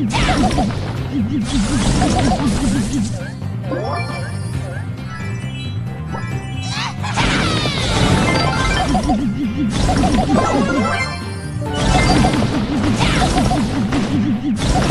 Oh, my God.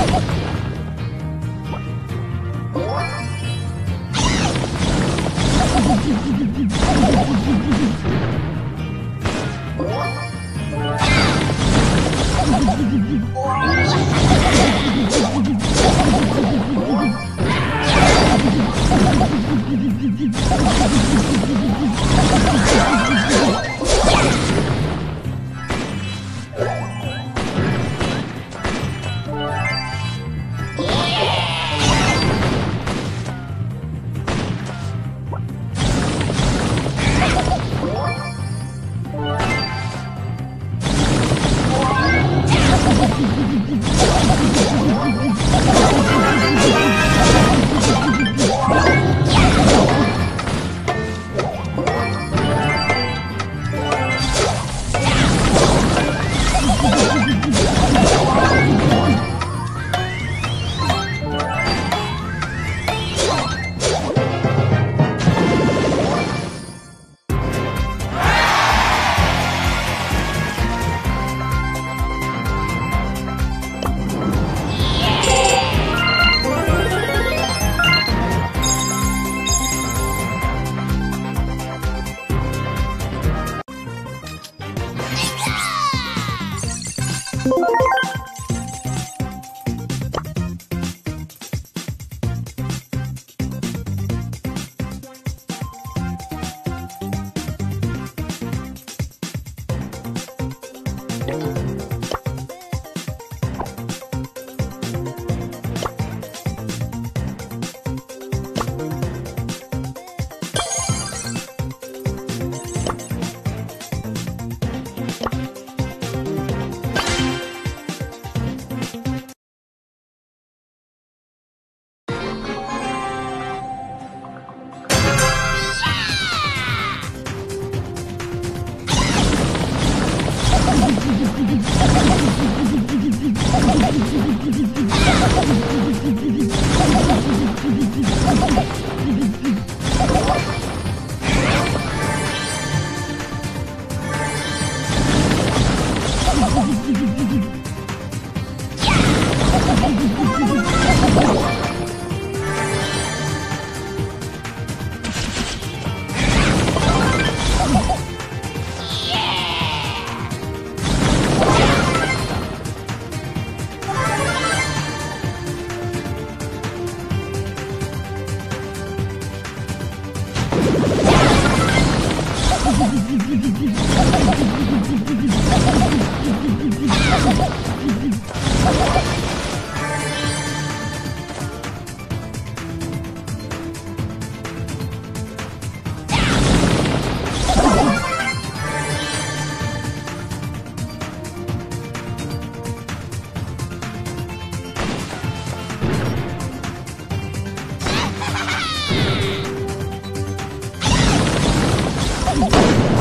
Oh, my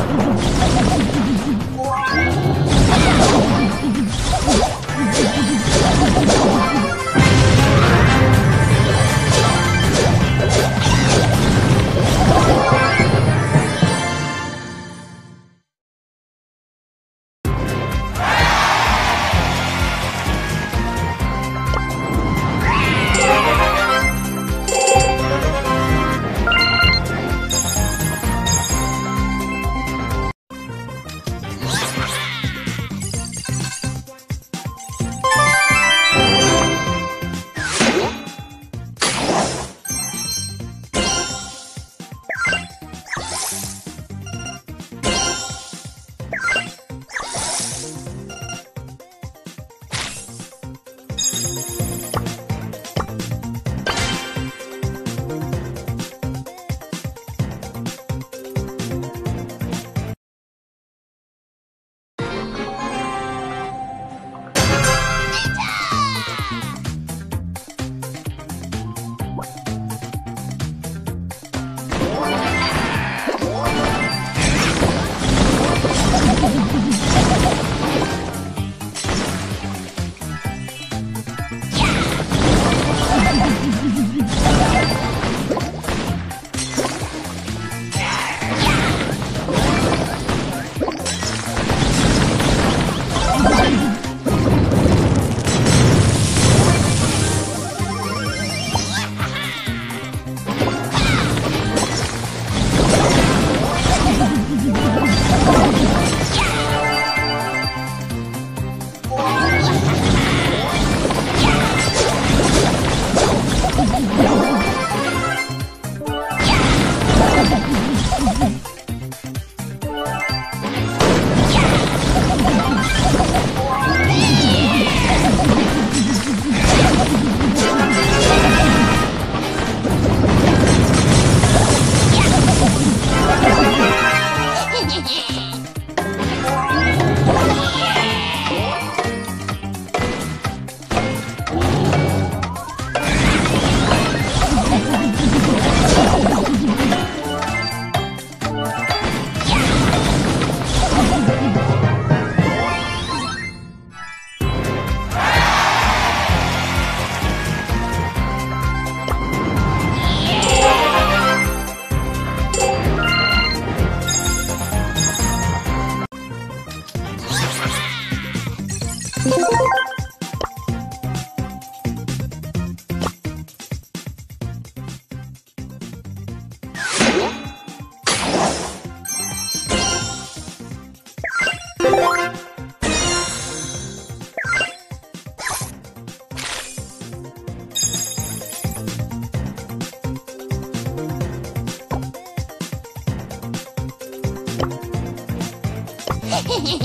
Wow.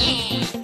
Yeah.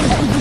Oh, my God.